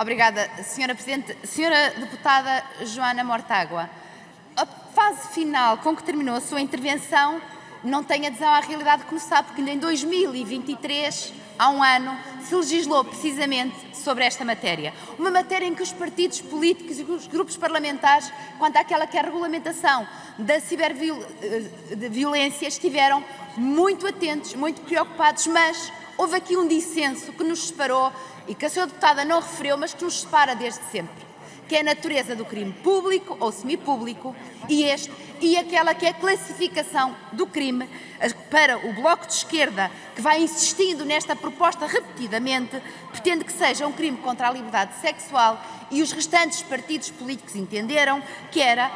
Obrigada, Senhora Presidente. Senhora Deputada Joana Mortágua, a fase final com que terminou a sua intervenção não tem adesão à realidade, como sabe, porque em 2023, há um ano, se legislou precisamente sobre esta matéria. Uma matéria em que os partidos políticos e os grupos parlamentares, quanto àquela que é a regulamentação da ciberviolência, estiveram muito atentos, muito preocupados, mas houve aqui um dissenso que nos separou e que a senhora deputada não referiu, mas que nos separa desde sempre que é a natureza do crime público ou semipúblico, e este, e aquela que é a classificação do crime para o Bloco de Esquerda, que vai insistindo nesta proposta repetidamente, pretende que seja um crime contra a liberdade sexual e os restantes partidos políticos entenderam que era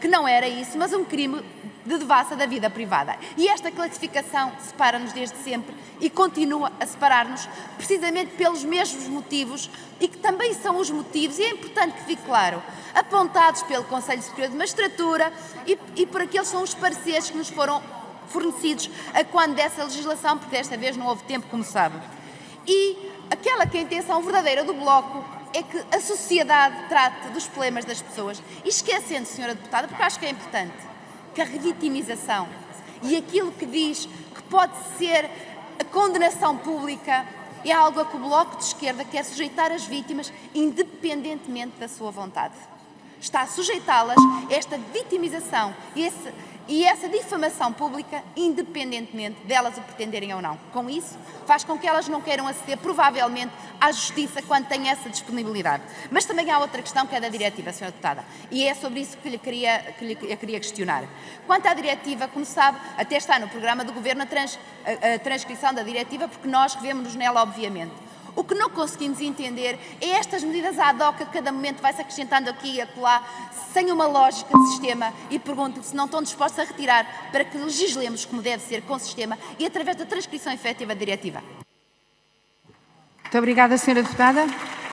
que não era isso, mas um crime de devassa da vida privada. E esta classificação separa-nos desde sempre e continua a separar-nos precisamente pelos mesmos motivos e que também são os motivos, e é importante que fique claro, apontados pelo Conselho Superior de Magistratura e, e por aqueles são os pareceres que nos foram fornecidos a quando dessa legislação, porque desta vez não houve tempo, como sabe. E aquela que é a intenção verdadeira do Bloco é que a sociedade trate dos problemas das pessoas. E esquecendo, Senhora Deputada, porque acho que é importante, que a revitimização e aquilo que diz que pode ser a condenação pública é algo a que o Bloco de Esquerda quer sujeitar as vítimas independentemente da sua vontade. Está a sujeitá-las a esta vitimização esse e essa difamação pública, independentemente delas o pretenderem ou não. Com isso, faz com que elas não queiram aceder, provavelmente, à justiça quando têm essa disponibilidade. Mas também há outra questão que é da diretiva, Sra. Deputada, e é sobre isso que lhe queria, que lhe queria questionar. Quanto à diretiva, como sabe, até está no programa do Governo a, trans, a, a transcrição da diretiva, porque nós revemos-nos nela, obviamente. O que não conseguimos entender é estas medidas ad hoc a cada momento vai-se acrescentando aqui e acolá, sem uma lógica de sistema, e pergunto se não estão dispostos a retirar para que legislemos como deve ser, com sistema e através da transcrição efetiva da diretiva. Muito obrigada, Sra. Deputada.